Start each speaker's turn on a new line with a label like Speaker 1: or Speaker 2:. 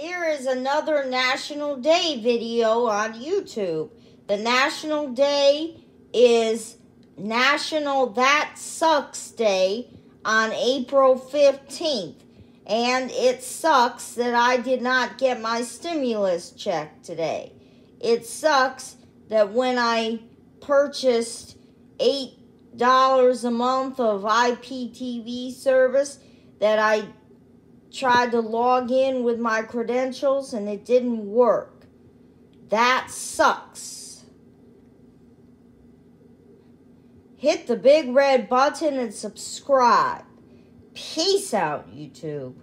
Speaker 1: Here is another National Day video on YouTube. The National Day is National That Sucks Day on April 15th. And it sucks that I did not get my stimulus check today. It sucks that when I purchased $8 a month of IPTV service that I tried to log in with my credentials and it didn't work. That sucks. Hit the big red button and subscribe. Peace out, YouTube.